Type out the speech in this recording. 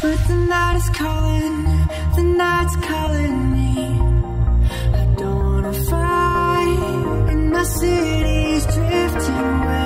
But the night is calling, the night's calling me. I don't wanna fight, and my city's drifting away.